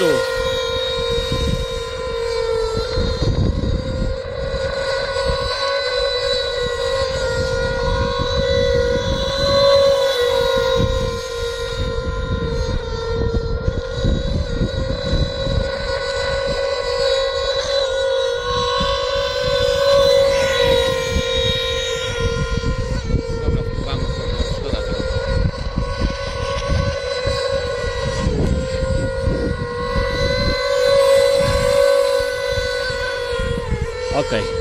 Obrigado. Okay.